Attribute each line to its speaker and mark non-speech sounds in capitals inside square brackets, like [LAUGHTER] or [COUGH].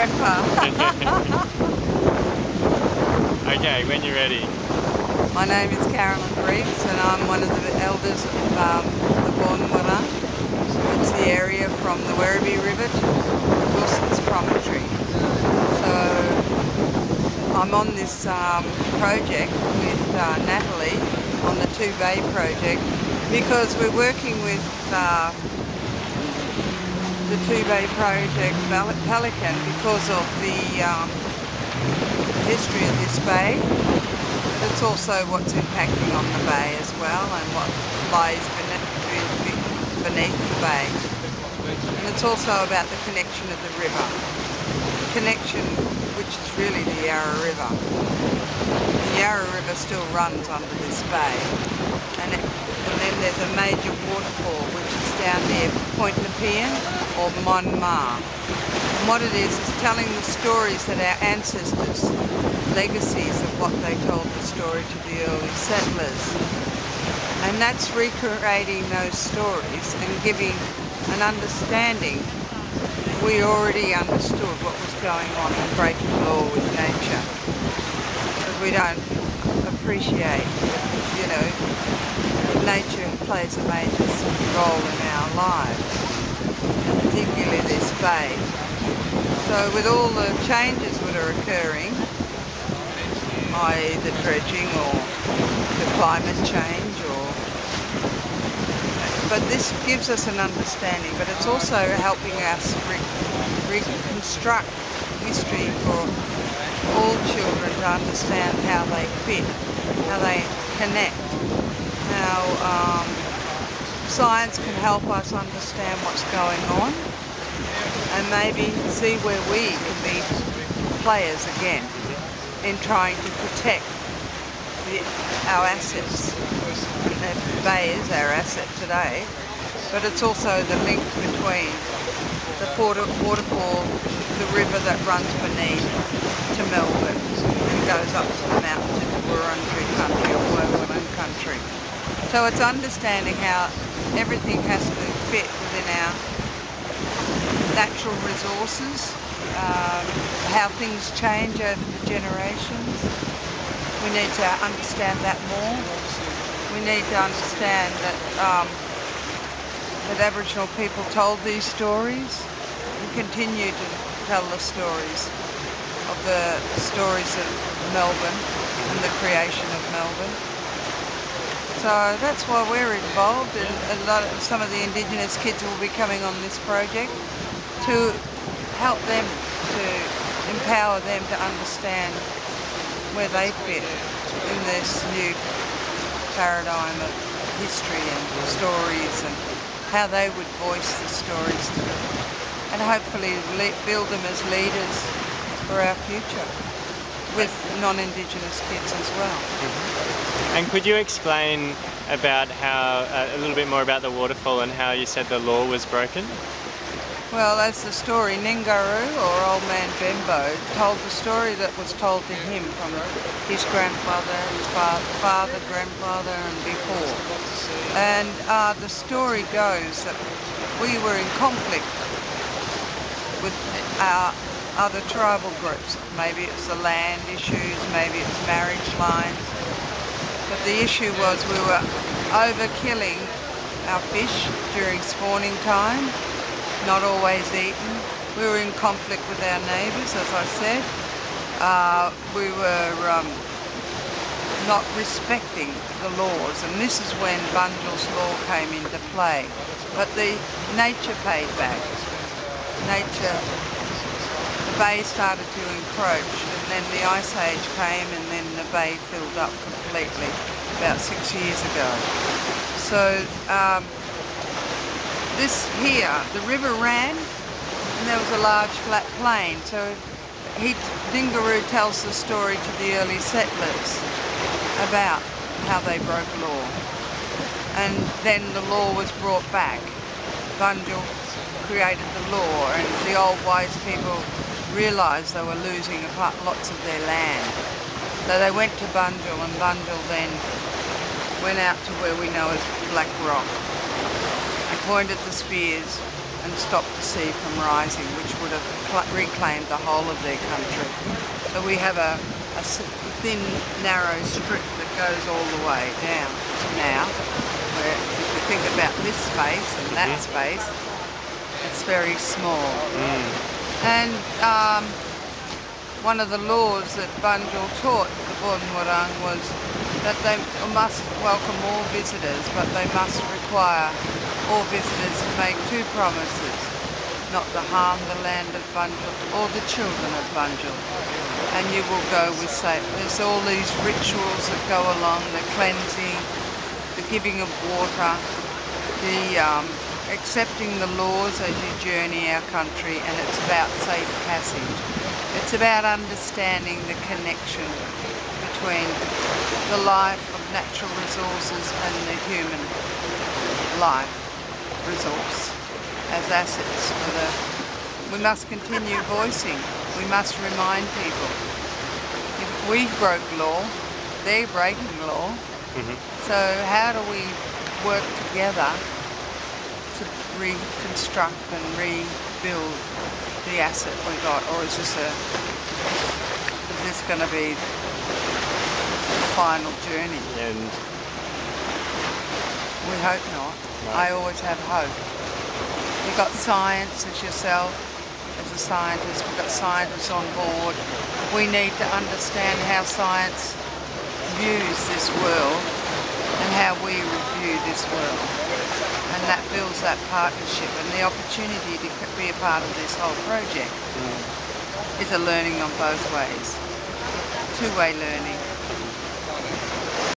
Speaker 1: [LAUGHS] [LAUGHS] Okay, when you're ready.
Speaker 2: My name is Carolyn Briggs and I'm one of the elders of um, the Boonwurrung. It's the area from the Werribee River to Wilson's Promontory. So I'm on this um, project with uh, Natalie on the Two Bay project because we're working with uh, the Two Bay project Pelican because of the um, history of this bay. But it's also what's impacting on the bay as well and what lies beneath, beneath the bay. And it's also about the connection of the river. The connection which is really the Yarra River. The Yarra River still runs under this bay and it and then there's a major waterfall which is down near Point Nepean or Mon Ma. And what it is is telling the stories that our ancestors, legacies of what they told the story to the early settlers. And that's recreating those stories and giving an understanding. We already understood what was going on in breaking law with nature. But we don't appreciate, you know, nature plays a major role in our lives, particularly this bay. So with all the changes that are occurring, i.e. the dredging or the climate change or but this gives us an understanding but it's also helping us re reconstruct history for all children to understand how they fit, how they connect how um, science can help us understand what's going on and maybe see where we can be players again in trying to protect the, our assets. The bay is our asset today, but it's also the link between the waterfall, the river that runs beneath to Melbourne and goes up to the mountains into Wurundjeri country or. So it's understanding how everything has to fit within our natural resources, um, how things change over the generations. We need to understand that more. We need to understand that um, that Aboriginal people told these stories and continue to tell the stories of the stories of Melbourne and the creation of Melbourne. So that's why we're involved and a lot of some of the Indigenous kids will be coming on this project to help them, to empower them to understand where they fit in this new paradigm of history and stories and how they would voice the stories to them. And hopefully build them as leaders for our future with non-Indigenous kids as well. Mm
Speaker 1: -hmm. And could you explain about how, uh, a little bit more about the waterfall and how you said the law was broken?
Speaker 2: Well, that's the story. Ningaroo, or Old Man Benbow, told the story that was told to him from his grandfather, his father, grandfather, and before. And uh, the story goes that we were in conflict with our other tribal groups. Maybe it's the land issues, maybe it's marriage lines, but the issue was we were overkilling our fish during spawning time, not always eaten. We were in conflict with our neighbours, as I said. Uh, we were um, not respecting the laws, and this is when Bunjil's law came into play. But the nature paid back. Nature, bay started to encroach, and then the ice age came, and then the bay filled up completely about six years ago. So um, this here, the river ran and there was a large flat plain. So he, Dingaroo tells the story to the early settlers about how they broke law. And then the law was brought back. Bunjil created the law and the old wise people realised they were losing lots of their land. So they went to Bunjil and Bunjil then went out to where we know as Black Rock and pointed the spears and stopped the sea from rising, which would have reclaimed the whole of their country. So we have a thin, narrow strip that goes all the way down now. Where if you think about this space and that
Speaker 1: Mhm.
Speaker 2: space, it's very small.
Speaker 1: Mm.
Speaker 2: And um, one of the laws that Bunjil taught the Boonwurrung was that they must welcome all visitors, but they must require all visitors to make two promises, not to harm the land of Bunjil or the children of Bunjil. And you will go with safe. There's all these rituals that go along, the cleansing, the giving of water, the um, accepting the laws as you journey our country, and it's about safe passage. It's about understanding the connection between the life of natural resources and the human life resource as assets for the we must continue voicing. We must remind people. If we broke law, they're breaking law.
Speaker 1: Mhm.
Speaker 2: So how do we work together to reconstruct and rebuild the asset we got, or is this a is this going to be the final journey?
Speaker 1: And
Speaker 2: We hope not.
Speaker 1: No.
Speaker 2: I always have hope. You've got science as yourself, as a scientist. We've got scientists on board. We need to understand how science views this world and how we review this world. That builds that partnership and the opportunity to be a part of this whole project
Speaker 1: mm.
Speaker 2: is a learning on both ways. Two-way learning.